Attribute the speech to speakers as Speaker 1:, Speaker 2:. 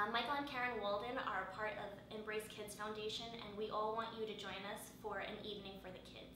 Speaker 1: Uh, Mikel and Karen Waldon are part of Embrace Kids Foundation, and we all want you to join us for an evening for the kids.